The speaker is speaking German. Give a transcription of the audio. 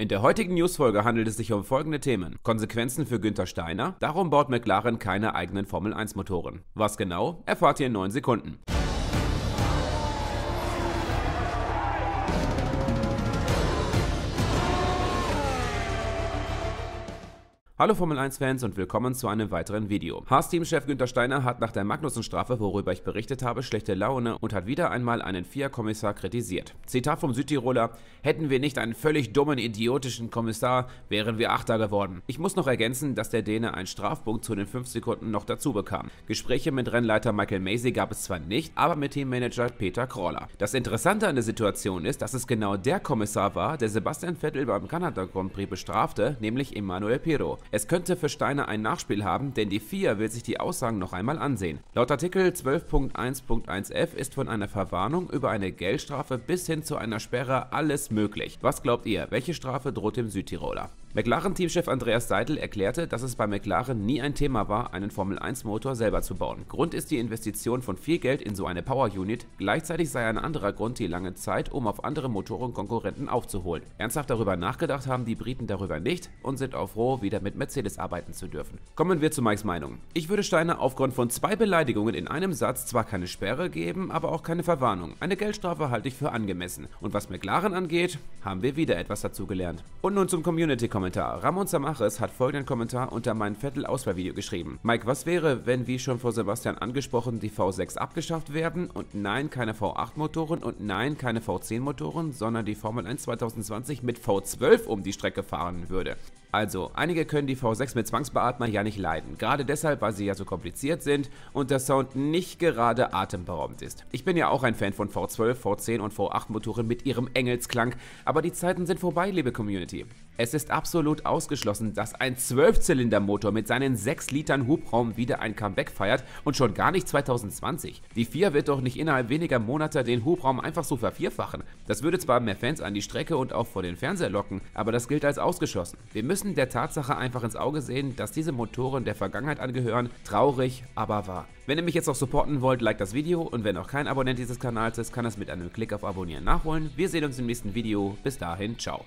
In der heutigen Newsfolge handelt es sich um folgende Themen. Konsequenzen für Günther Steiner, darum baut McLaren keine eigenen Formel 1 Motoren. Was genau, erfahrt ihr in 9 Sekunden. Hallo Formel 1 Fans und willkommen zu einem weiteren Video. Haas-Teamchef Günther Steiner hat nach der Magnussen-Strafe, worüber ich berichtet habe, schlechte Laune und hat wieder einmal einen FIA-Kommissar kritisiert. Zitat vom Südtiroler, hätten wir nicht einen völlig dummen, idiotischen Kommissar, wären wir Achter geworden. Ich muss noch ergänzen, dass der Däne einen Strafpunkt zu den 5 Sekunden noch dazu bekam. Gespräche mit Rennleiter Michael Macy gab es zwar nicht, aber mit Teammanager Peter Crawler. Das Interessante an der Situation ist, dass es genau der Kommissar war, der Sebastian Vettel beim Kanada Grand Prix bestrafte, nämlich Emmanuel Pirro. Es könnte für Steiner ein Nachspiel haben, denn die FIA will sich die Aussagen noch einmal ansehen. Laut Artikel 12.1.1f ist von einer Verwarnung über eine Geldstrafe bis hin zu einer Sperre alles möglich. Was glaubt ihr, welche Strafe droht dem Südtiroler? McLaren-Teamchef Andreas Seidel erklärte, dass es bei McLaren nie ein Thema war, einen Formel-1-Motor selber zu bauen. Grund ist die Investition von viel Geld in so eine Power-Unit, gleichzeitig sei ein anderer Grund die lange Zeit, um auf andere Motorenkonkurrenten aufzuholen. Ernsthaft darüber nachgedacht haben die Briten darüber nicht und sind auch froh, wieder mit Mercedes arbeiten zu dürfen. Kommen wir zu Mikes Meinung. Ich würde Steiner aufgrund von zwei Beleidigungen in einem Satz zwar keine Sperre geben, aber auch keine Verwarnung. Eine Geldstrafe halte ich für angemessen. Und was McLaren angeht, haben wir wieder etwas dazugelernt. Und nun zum Community-Kommentar. Kommentar. Ramon Samaches hat folgenden Kommentar unter mein Vettel-Auswahlvideo geschrieben. Mike, was wäre, wenn wie schon vor Sebastian angesprochen die V6 abgeschafft werden und nein, keine V8-Motoren und nein, keine V10-Motoren, sondern die Formel 1 2020 mit V12 um die Strecke fahren würde? Also, einige können die V6 mit Zwangsbeatmer ja nicht leiden, gerade deshalb, weil sie ja so kompliziert sind und der Sound nicht gerade atemberaubend ist. Ich bin ja auch ein Fan von V12, V10 und V8 Motoren mit ihrem Engelsklang, aber die Zeiten sind vorbei, liebe Community. Es ist absolut ausgeschlossen, dass ein 12-Zylinder-Motor mit seinen 6 Litern Hubraum wieder ein Comeback feiert und schon gar nicht 2020. Die 4 wird doch nicht innerhalb weniger Monate den Hubraum einfach so vervierfachen. Das würde zwar mehr Fans an die Strecke und auch vor den Fernseher locken, aber das gilt als ausgeschlossen. Wir müssen der Tatsache einfach ins Auge sehen, dass diese Motoren der Vergangenheit angehören. Traurig, aber wahr. Wenn ihr mich jetzt noch supporten wollt, like das Video und wenn auch kein Abonnent dieses Kanals ist, kann es mit einem Klick auf Abonnieren nachholen. Wir sehen uns im nächsten Video. Bis dahin, ciao.